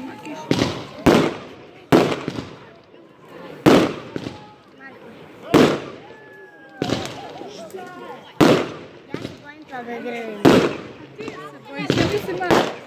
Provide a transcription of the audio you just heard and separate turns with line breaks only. That's going to the green. Você põe em cima.